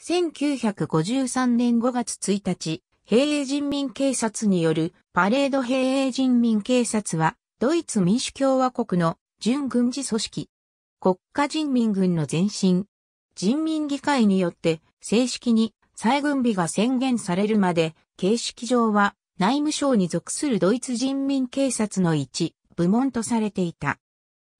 1953年5月1日、平営人民警察によるパレード平営人民警察は、ドイツ民主共和国の準軍事組織、国家人民軍の前身、人民議会によって正式に再軍備が宣言されるまで、形式上は内務省に属するドイツ人民警察の一部門とされていた。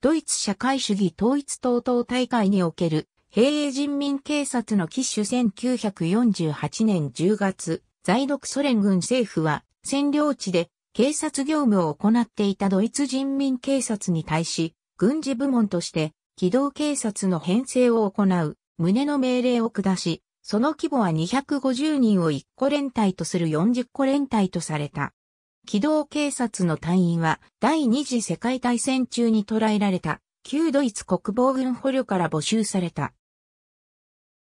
ドイツ社会主義統一党党大会における平営人民警察の機種1948年10月、在独ソ連軍政府は占領地で警察業務を行っていたドイツ人民警察に対し、軍事部門として機動警察の編成を行う旨の命令を下し、その規模は250人を1個連隊とする40個連隊とされた。機動警察の隊員は第二次世界大戦中に捕らえられた旧ドイツ国防軍捕虜から募集された。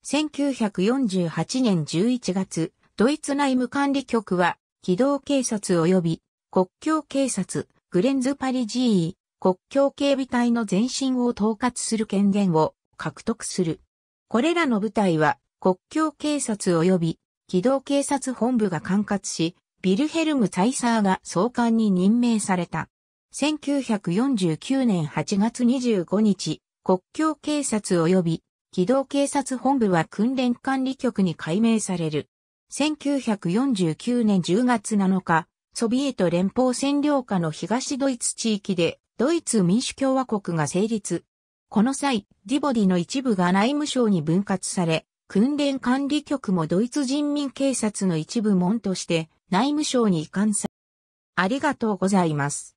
1948年11月、ドイツ内務管理局は、機動警察及び国境警察、グレンズパリジー、国境警備隊の前身を統括する権限を獲得する。これらの部隊は、国境警察及び機動警察本部が管轄し、ビルヘルム・ツァイサーが総監に任命された。1949年8月25日、国境警察及び機動警察本部は訓練管理局に改名される。1949年10月7日、ソビエト連邦占領下の東ドイツ地域でドイツ民主共和国が成立。この際、ディボディの一部が内務省に分割され、訓練管理局もドイツ人民警察の一部門として内務省に移管され。ありがとうございます。